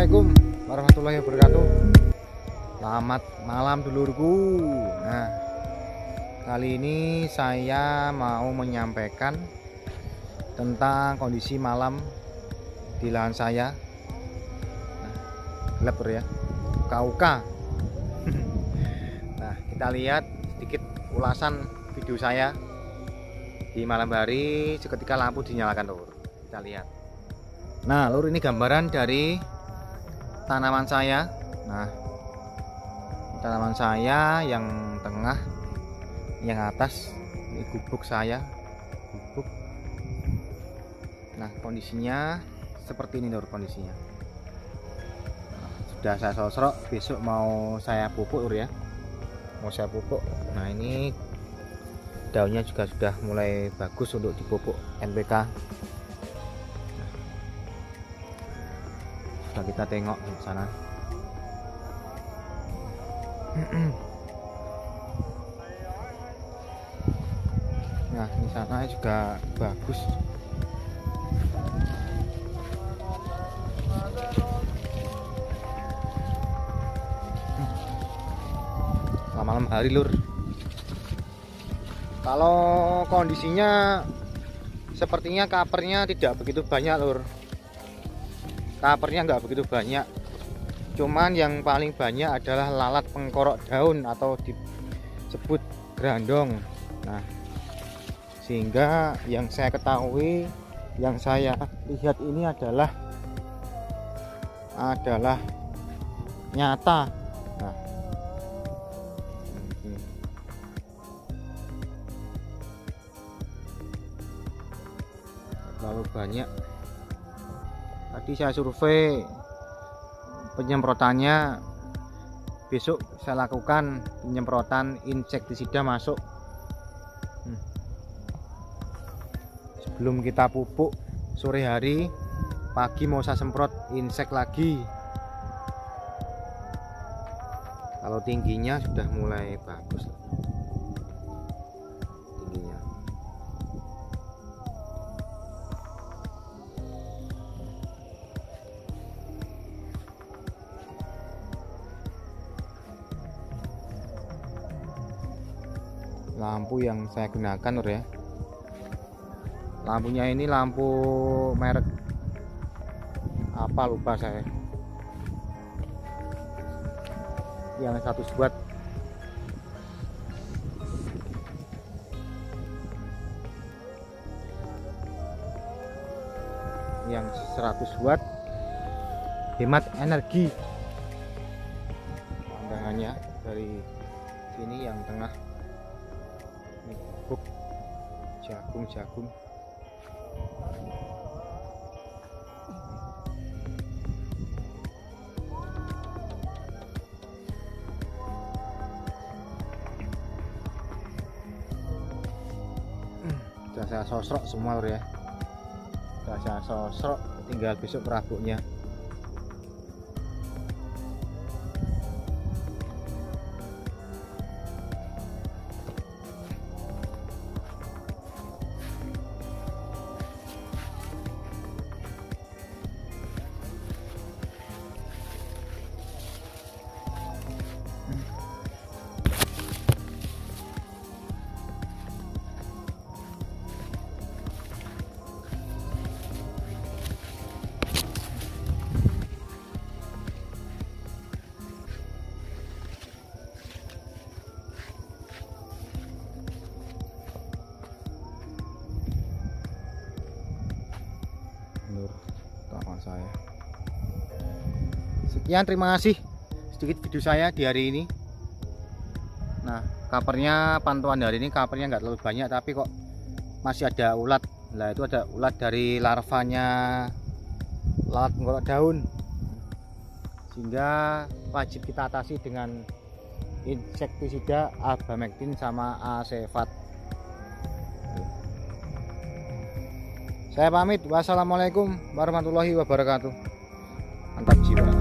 Assalamualaikum warahmatullahi wabarakatuh. Selamat malam dulurku. Nah Kali ini saya mau menyampaikan Tentang kondisi malam Di lahan saya. Nah, Gelap ya. KUK Nah kita lihat sedikit ulasan video saya Di malam hari seketika lampu dinyalakan lur. Kita lihat. Nah, lur ini gambaran dari tanaman saya. Nah, tanaman saya yang tengah, yang atas ini gubuk saya, gubuk. Nah, kondisinya seperti ini lur kondisinya. Nah, sudah saya sosrok, besok mau saya pupuk lur ya. Mau saya pupuk. Nah, ini daunnya juga sudah mulai bagus untuk dipupuk NPK Coba kita tengok di sana. Nah, di sana juga bagus. malam hari lur kalau kondisinya sepertinya kapernya tidak begitu banyak lur Kapernya nggak begitu banyak. Cuman yang paling banyak adalah lalat pengkorok daun atau disebut grandong. Nah sehingga yang saya ketahui yang saya lihat ini adalah adalah nyata. Nah terlalu banyak tadi saya survei penyemprotannya. Besok saya lakukan penyemprotan insektisida masuk. Hmm. sebelum kita pupuk sore hari pagi mau saya semprot insek lagi. Kalau tingginya sudah mulai bagus lampu yang saya gunakan lur ya. Lampunya ini lampu merek apa lupa saya. Yang 100 watt yang 100 watt hemat energi. Pandangannya dari sini yang tengah bubuk jagung-jagung sudah saya sosrok semua ya sudah saya sosrok tinggal besok perabuknya saya. Sekian terima kasih. Sedikit video saya di hari ini. Nah covernya pantauan hari ini covernya nggak terlalu banyak tapi kok masih ada ulat. Nah itu ada ulat dari larvanya lalat pengkolok daun. Sehingga wajib kita atasi dengan insektisida abamectin sama acefat Saya pamit. Wassalamualaikum warahmatullahi wabarakatuh. Mantap jiwa.